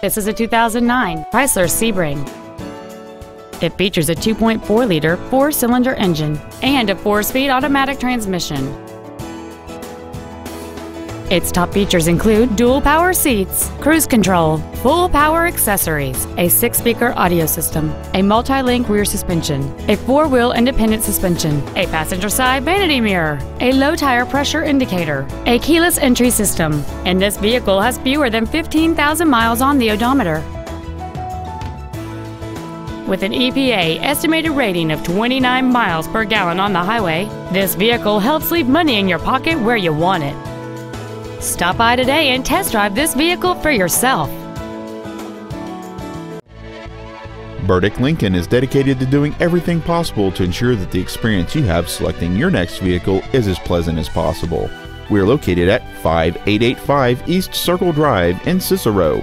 This is a 2009 Chrysler Sebring. It features a 2.4-liter four-cylinder engine and a four-speed automatic transmission. Its top features include dual power seats, cruise control, full power accessories, a six-speaker audio system, a multi-link rear suspension, a four-wheel independent suspension, a passenger side vanity mirror, a low tire pressure indicator, a keyless entry system, and this vehicle has fewer than 15,000 miles on the odometer. With an EPA estimated rating of 29 miles per gallon on the highway, this vehicle helps leave money in your pocket where you want it. Stop by today and test drive this vehicle for yourself. Burdick Lincoln is dedicated to doing everything possible to ensure that the experience you have selecting your next vehicle is as pleasant as possible. We are located at 5885 East Circle Drive in Cicero.